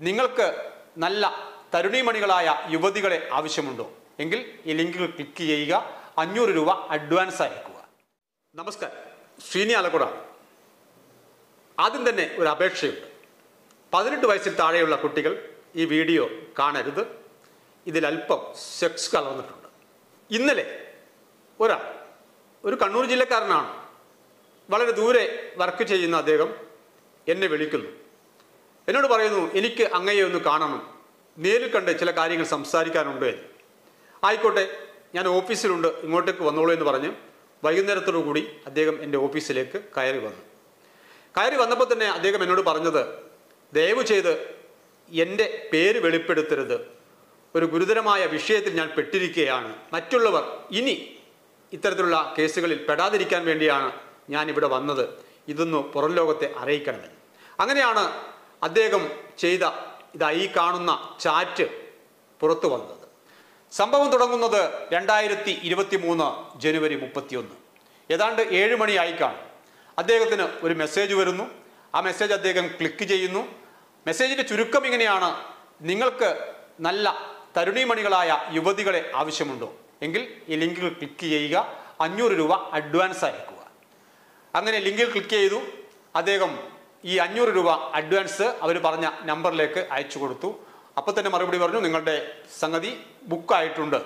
നിങ്ങൾക്ക് നല്ല തരുണിമണികളായ യുവതികളെ ആവശ്യമുണ്ടോ? എങ്കിൽ ഈ ലിങ്കിൽ ക്ലിക്ക് ചെയ്യുക. അഞ്ഞൂറ് രൂപ അഡ്വാൻസ് അയക്കുക നമസ്കാരം. ശ്രീനി ആലക്കുട ആദ്യം തന്നെ ഒരു അപേക്ഷയുണ്ട്. പതിനെട്ട് വയസ്സിൽ താഴെയുള്ള കുട്ടികൾ ഈ വീഡിയോ കാണരുത്. ഇതിൽ അല്പം സെക്സ് കലർന്നിട്ടുണ്ട് ഇന്നലെ ഒരാൾ ഒരു കണ്ണൂർ ജില്ലക്കാരനാണ് വളരെ ദൂരെ വർക്ക് ചെയ്യുന്ന അദ്ദേഹം എന്നെ വിളിക്കുന്നു. എന്നോട് പറയുന്നു എനിക്ക് അങ്ങയെ ഒന്ന് കാണണം. നേരിൽ കണ്ട് ചില കാര്യങ്ങൾ സംസാരിക്കാനുണ്ട്. ആയിക്കോട്ടെ ഞാൻ ഓഫീസിലുണ്ട്. ഇങ്ങോട്ടേക്ക് വന്നോളൂ എന്ന് പറഞ്ഞ് വൈകുന്നേരത്തോടു കൂടി അദ്ദേഹം എന്റെ ഓഫീസിലേക്ക് കയറി വന്നു. കയറി വന്നപ്പോൾ തന്നെ അദ്ദേഹം എന്നോട് പറഞ്ഞത് ദയവ് ചെയ്ത് എന്റെ പേര് വെളിപ്പെടുത്തരുത്. ഒരു ഗുരുതരമായ വിഷയത്തിൽ ഞാൻ പെട്ടിരിക്കുകയാണ്. മറ്റുള്ളവർ ഇനി ഇത്തരത്തിലുള്ള കേസുകളിൽ പെടാതിരിക്കാൻ വേണ്ടിയാണ് ഞാൻ ഇവിടെ വന്നത്. ഇതൊന്ന് പുറം ലോകത്തെ അറിയിക്കണമെന്ന്. അങ്ങനെയാണ് അദ്ദേഹം ചെയ്ത ഇതാ ഈ കാണുന്ന ചാറ്റ് പുറത്തു വന്നത്. സംഭവം തുടങ്ങുന്നത് രണ്ടായിരത്തി ഇരുപത്തി മൂന്ന് ജനുവരി മുപ്പത്തിയൊന്ന്. ഏതാണ്ട് ഏഴ് മണിയായി കാണും. അദ്ദേഹത്തിന് ഒരു മെസ്സേജ് വരുന്നു. ആ മെസ്സേജ് അദ്ദേഹം ക്ലിക്ക് ചെയ്യുന്നു. മെസ്സേജിന്റെ ചുരുക്കം ഇങ്ങനെയാണ്. നിങ്ങൾക്ക് നല്ല തരുണീമണികളായ യുവതികളെ ആവശ്യമുണ്ടോ? എങ്കിൽ ഈ ലിങ്കിൽ ക്ലിക്ക് ചെയ്യുക. അഞ്ഞൂറ് രൂപ അഡ്വാൻസ് അയക്കുക അങ്ങനെ ലിങ്കിൽ ക്ലിക്ക് ചെയ്തു. അദ്ദേഹം ഈ അഞ്ഞൂറ് രൂപ അഡ്വാൻസ് അവർ പറഞ്ഞ നമ്പറിലേക്ക് അയച്ചു കൊടുത്തു. അപ്പോൾ തന്നെ മറുപടി പറഞ്ഞു നിങ്ങളുടെ സംഗതി ബുക്കായിട്ടുണ്ട്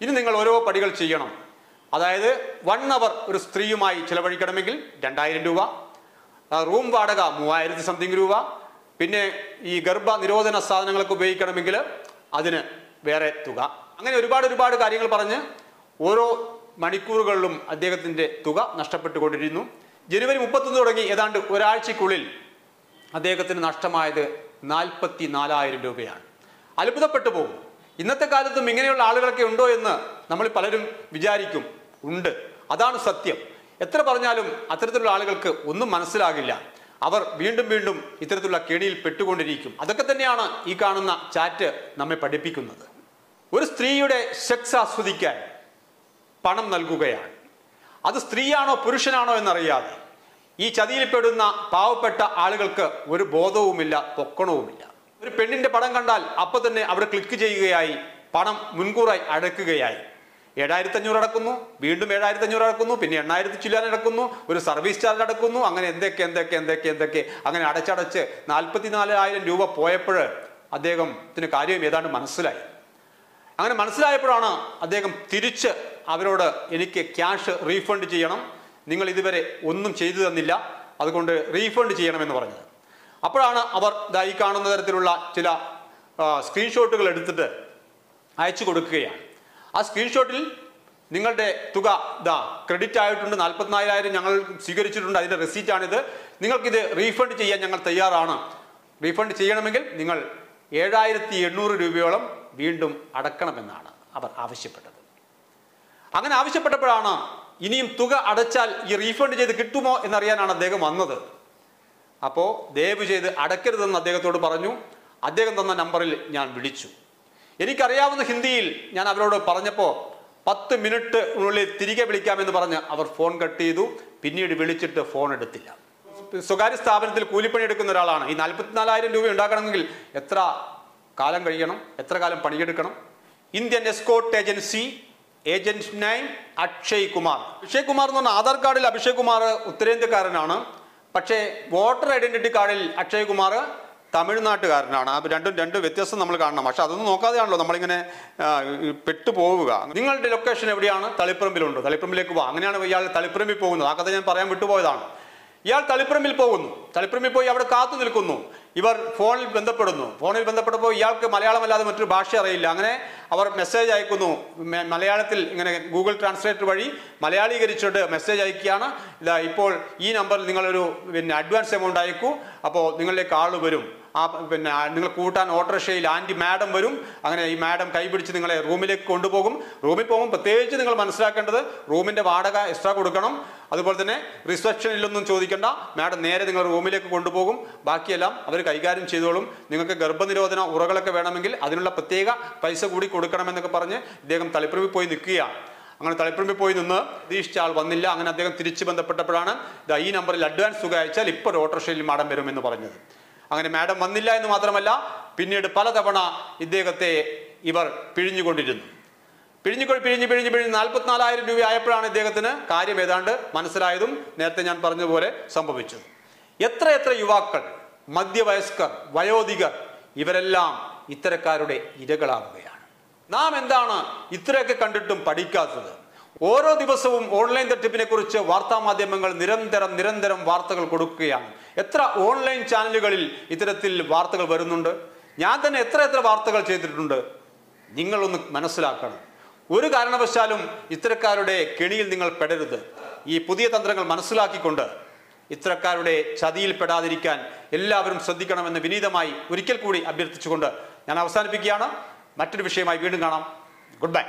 ഇനി നിങ്ങൾ ഓരോ പടികൾ ചെയ്യണം. അതായത് വൺ അവർ ഒരു സ്ത്രീയുമായി ചിലവഴിക്കണമെങ്കിൽ രണ്ടായിരം രൂപ റൂം വാടക മൂവായിരത്തി സംതിങ് രൂപ പിന്നെ ഈ ഗർഭ നിരോധന സാധനങ്ങൾക്ക് ഉപയോഗിക്കണമെങ്കിൽ അതിന് വേറെ തുക. അങ്ങനെ ഒരുപാട് ഒരുപാട് കാര്യങ്ങൾ പറഞ്ഞ് ഓരോ മണിക്കൂറുകളിലും അദ്ദേഹത്തിന്റെ തുക നഷ്ടപ്പെട്ടുകൊണ്ടിരുന്നു. ജനുവരി മുപ്പത്തൊന്ന് തുടങ്ങി ഏതാണ്ട് ഒരാഴ്ചക്കുള്ളിൽ അദ്ദേഹത്തിന് നഷ്ടമായത് നാൽപ്പത്തി നാലായിരം രൂപയാണ്. അത്ഭുതപ്പെട്ടു പോകും. ഇന്നത്തെ കാലത്തും ഇങ്ങനെയുള്ള ആളുകളൊക്കെ ഉണ്ടോ എന്ന് നമ്മൾ പലരും വിചാരിക്കും. ഉണ്ട്. അതാണ് സത്യം. എത്ര പറഞ്ഞാലും അത്തരത്തിലുള്ള ആളുകൾക്ക് ഒന്നും മനസ്സിലാകില്ല. അവർ വീണ്ടും വീണ്ടും ഇത്തരത്തിലുള്ള കെണിയിൽ പെട്ടുകൊണ്ടിരിക്കും. അതൊക്കെ തന്നെയാണ് ഈ കാണുന്ന ചാറ്റ് നമ്മെ പഠിപ്പിക്കുന്നത്. ഒരു സ്ത്രീയുടെ സെക്സ് ആസ്വദിക്കാൻ പണം നൽകുകയാണ്. അത് സ്ത്രീയാണോ പുരുഷനാണോ എന്നറിയാതെ ഈ ചതിയിൽപ്പെടുന്ന പാവപ്പെട്ട ആളുകൾക്ക് ഒരു ബോധവുമില്ല പൊക്കണവുമില്ല. ഒരു പെണ്ണിന്റെ പടം കണ്ടാൽ അപ്പോൾ തന്നെ അവർ ക്ലിക്ക് ചെയ്യുകയായി പണം മുൻകൂറായി അടക്കുകയായി. ഏഴായിരത്തി അഞ്ഞൂറ് അടക്കുന്നു വീണ്ടും ഏഴായിരത്തി അഞ്ഞൂറ് അടക്കുന്നു പിന്നെ എണ്ണായിരത്തി ചില്ലാൻ അടക്കുന്നു ഒരു സർവീസ് ചാർജ് അടക്കുന്നു അങ്ങനെ എന്തൊക്കെ എന്തൊക്കെ എന്തൊക്കെ എന്തൊക്കെ അങ്ങനെ അടച്ചടച്ച് നാൽപ്പത്തിനാലായിരം രൂപ പോയപ്പോൾ അദ്ദേഹത്തിന് കാര്യം ഏതാണ്ട് മനസ്സിലായി. അങ്ങനെ മനസ്സിലായപ്പോഴാണ് അദ്ദേഹം തിരിച്ച് അവരോട് എനിക്ക് ക്യാഷ് റീഫണ്ട് ചെയ്യണം. നിങ്ങൾ ഇതുവരെ ഒന്നും ചെയ്തു തന്നില്ല. അതുകൊണ്ട് റീഫണ്ട് ചെയ്യണമെന്ന് പറഞ്ഞത്. അപ്പോഴാണ് അവർ ഈ കാണുന്ന തരത്തിലുള്ള ചില സ്ക്രീൻഷോട്ടുകൾ എടുത്തിട്ട് അയച്ചു കൊടുക്കുകയാണ്. ആ സ്ക്രീൻഷോട്ടിൽ നിങ്ങളുടെ തുക ഇതാ ക്രെഡിറ്റ് ആയിട്ടുണ്ട്. നാൽപ്പത്തിനാലായിരം ഞങ്ങൾ സ്വീകരിച്ചിട്ടുണ്ട്. അതിന്റെ റെസീറ്റാണിത്. നിങ്ങൾക്കിത് റീഫണ്ട് ചെയ്യാൻ ഞങ്ങൾ തയ്യാറാണ്. റീഫണ്ട് ചെയ്യണമെങ്കിൽ നിങ്ങൾ ഏഴായിരത്തി എണ്ണൂറ് രൂപയോളം വീണ്ടും അടക്കണമെന്നാണ് അവർ ആവശ്യപ്പെട്ടത്. അങ്ങനെ ആവശ്യപ്പെട്ടപ്പോഴാണ് ഇനിയും തുക അടച്ചാൽ ഈ റീഫണ്ട് ചെയ്ത് കിട്ടുമോ എന്നറിയാനാണ് അദ്ദേഹം വന്നത്. അപ്പോൾ ദയവ് ചെയ്ത് അടയ്ക്കരുതെന്ന് അദ്ദേഹത്തോട് പറഞ്ഞു. അദ്ദേഹം തന്ന നമ്പറിൽ ഞാൻ വിളിച്ചു. എനിക്കറിയാവുന്ന ഹിന്ദിയിൽ ഞാൻ അവരോട് പറഞ്ഞപ്പോൾ പത്ത് മിനിറ്റിനുള്ളിൽ തിരികെ വിളിക്കാമെന്ന് പറഞ്ഞ് അവർ ഫോൺ കട്ട് ചെയ്തു. പിന്നീട് വിളിച്ചിട്ട് ഫോൺ എടുത്തില്ല. സ്വകാര്യ സ്ഥാപനത്തിൽ കൂലിപ്പണി എടുക്കുന്ന ഒരാളാണ്. ഈ നാൽപ്പത്തിനാലായിരം രൂപ ഉണ്ടാക്കണമെങ്കിൽ എത്ര കാലം കഴിയണം. എത്ര കാലം പണിയെടുക്കണം? Indian escort agency agent name Akshay Kumar. Akshay Kumar എന്ന് പറഞ്ഞാൽ ആധാർ കാർഡിൽ അഭിഷേക് കുമാർ ഉത്തരേന്ത്യക്കാരനാണ്. പക്ഷേ വോട്ടർ ഐഡന്റിറ്റി കാർഡിൽ അക്ഷയ് കുമാർ തമിഴ്നാട്ടുകാരനാണ്. ആ രണ്ടും രണ്ട് വ്യത്യാസം നമ്മൾ കാണണം. പക്ഷെ അതൊന്നും നോക്കാതെയാണല്ലോ നമ്മളിങ്ങനെ പെട്ടുപോവുക പെട്ടു പോവുക. നിങ്ങളുടെ ലൊക്കേഷൻ എവിടെയാണ്? തളിപ്പറമ്പിലുണ്ട്. തളിപ്പറമ്പിലേക്ക് പോകാം അങ്ങനെയാണ് ഇയാൾ തളിപ്പറമ്പിൽ പോകുന്നത്. ആ കഥ ഞാൻ പറയാൻ വിട്ടുപോയതാണ്. ഇയാൾ തളിപ്പറമ്പിൽ പോകുന്നു. തളിപ്പറമ്പിൽ പോയി അവിടെ കാത്തു നിൽക്കുന്നു. ഇവർ ഫോണിൽ ബന്ധപ്പെടുന്നു. ഫോണിൽ ബന്ധപ്പെട്ടപ്പോൾ ഇയാൾക്ക് മലയാളമല്ലാതെ മറ്റൊരു ഭാഷ അറിയില്ല. അങ്ങനെ അവർ മെസ്സേജ് അയക്കുന്നു. മലയാളത്തിൽ ഇങ്ങനെ ഗൂഗിൾ ട്രാൻസ്ലേറ്റർ വഴി മലയാളീകരിച്ചിട്ട് മെസ്സേജ് അയക്കുകയാണ്. ഇതാ ഇപ്പോൾ ഈ നമ്പറിൽ നിങ്ങളൊരു പിന്നെ അഡ്വാൻസ് എമൗണ്ട് അയക്കൂ. അപ്പോൾ നിങ്ങളിലേക്ക് ആൾ വരും. ആ പിന്നെ നിങ്ങൾ കൂട്ടാൻ ഓട്ടോറിക്ഷയിൽ ആന്റി മാഡം വരും. അങ്ങനെ ഈ മാഡം കൈപിടിച്ച് നിങ്ങളെ റൂമിലേക്ക് കൊണ്ടുപോകും. റൂമിൽ പോകുമ്പോൾ പ്രത്യേകിച്ച് നിങ്ങൾ മനസ്സിലാക്കേണ്ടത് റൂമിന്റെ വാടക എക്സ്ട്രാ കൊടുക്കണം. അതുപോലെ തന്നെ റിസപ്ഷനിലൊന്നും ചോദിക്കേണ്ട. മാഡം നേരെ നിങ്ങൾ റൂമിലേക്ക് കൊണ്ടുപോകും. ബാക്കിയെല്ലാം അവർ കൈകാര്യം ചെയ്തോളും. നിങ്ങൾക്ക് ഗർഭനിരോധന ഉറകളൊക്കെ വേണമെങ്കിൽ അതിനുള്ള പ്രത്യേക പൈസ കൂടി കൊടുക്കണമെന്നൊക്കെ പറഞ്ഞ് ഇദ്ദേഹം തളിപ്പറമ്പിൽ പോയി നിൽക്കുകയാണ് അങ്ങനെ തളിപ്പറമ്പിൽ പോയി നിന്ന് പ്രതീക്ഷിച്ച ആൾ വന്നില്ല. അങ്ങനെ അദ്ദേഹം തിരിച്ച് ബന്ധപ്പെട്ടപ്പോഴാണ് ഈ നമ്പറിൽ അഡ്വാൻസ് തുക അയച്ചാൽ ഇപ്പോൾ ഓട്ടോറിക്ഷയിൽ മാഡം വരുമെന്ന് പറഞ്ഞത്. അങ്ങനെ മാഡം വന്നില്ല എന്ന് മാത്രമല്ല പിന്നീട് പലതവണ ഇദ്ദേഹത്തെ ഇവർ പിഴിഞ്ഞുകൊണ്ടിരുന്നു. പിഴിഞ്ഞു പിഴിഞ്ഞ് പിഴിഞ്ഞ് പിഴിഞ്ഞ് നാൽപ്പത്തിനാലായിരം രൂപ ആയപ്പോഴാണ് ഇദ്ദേഹത്തിന് കാര്യം ഏതാണ്ട് മനസ്സിലായതും നേരത്തെ ഞാൻ പറഞ്ഞതുപോലെ സംഭവിച്ചത്. എത്ര എത്ര യുവാക്കൾ മധ്യവയസ്കർ വയോധികർ ഇവരെല്ലാം ഇത്തരക്കാരുടെ ഇരകളാവുകയാണ്. നാം എന്താണ് ഇത്രയൊക്കെ കണ്ടിട്ടും പഠിക്കാത്തത്? ഓരോ ദിവസവും ഓൺലൈൻ തട്ടിപ്പിനെ കുറിച്ച് വാർത്താ മാധ്യമങ്ങൾ നിരന്തരം നിരന്തരം വാർത്തകൾ കൊടുക്കുകയാണ്. എത്ര ഓൺലൈൻ ചാനലുകളിൽ ഇത്തരത്തിൽ വാർത്തകൾ വരുന്നുണ്ട്? ഞാൻ തന്നെ എത്ര എത്ര വാർത്തകൾ ചെയ്തിട്ടുണ്ട്? നിങ്ങളൊന്ന് മനസ്സിലാക്കണം. ഒരു കാരണവശാലും ഇത്തരക്കാരുടെ കെണിയിൽ നിങ്ങൾ പെടരുത്. ഈ പുതിയ തന്ത്രങ്ങൾ മനസ്സിലാക്കിക്കൊണ്ട് ഇത്തരക്കാരുടെ ചതിയിൽ പെടാതിരിക്കാൻ എല്ലാവരും ശ്രദ്ധിക്കണമെന്ന് വിനീതമായി ഒരിക്കൽ കൂടി അഭ്യർത്ഥിച്ചുകൊണ്ട് ഞാൻ അവസാനിപ്പിക്കുകയാണ്. മറ്റൊരു വിഷയമായി വീണ്ടും കാണാം. Good bye